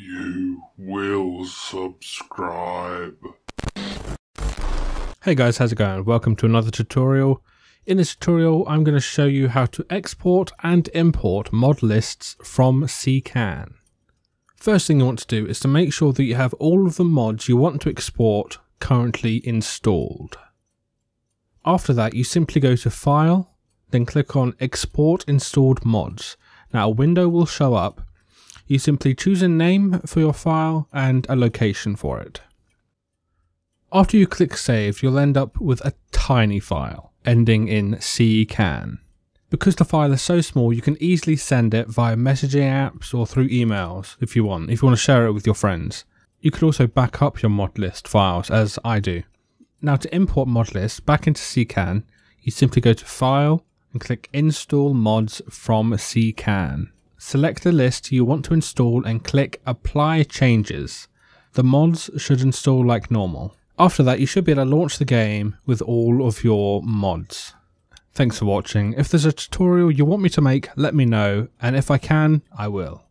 You will subscribe. Hey guys, how's it going? Welcome to another tutorial. In this tutorial, I'm going to show you how to export and import mod lists from CKAN. First thing you want to do is to make sure that you have all of the mods you want to export currently installed. After that, you simply go to File, then click on Export Installed Mods. Now a window will show up you simply choose a name for your file and a location for it. After you click save, you'll end up with a tiny file ending in CKAN. Because the file is so small, you can easily send it via messaging apps or through emails if you want, if you want to share it with your friends. You could also back up your mod list files as I do. Now to import mod list back into CKAN, you simply go to File and click Install Mods from CKAN. Select the list you want to install and click Apply Changes. The mods should install like normal. After that, you should be able to launch the game with all of your mods. Thanks for watching. If there's a tutorial you want me to make, let me know, and if I can, I will.